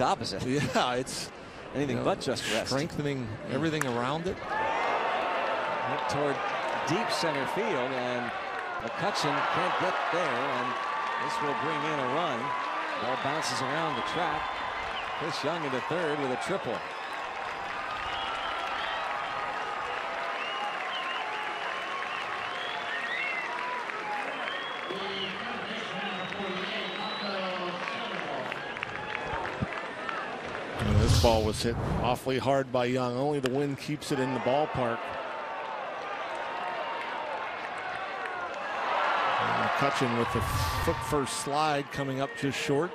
opposite. Yeah, it's anything you know, but just rest. Strengthening everything around it. Hit toward deep center field, and McCutchen can't get there, and this will bring in a run. Ball bounces around the track. Chris Young into third with a triple. And this ball was hit awfully hard by Young. Only the wind keeps it in the ballpark. And McCutchen with the foot first slide coming up just short.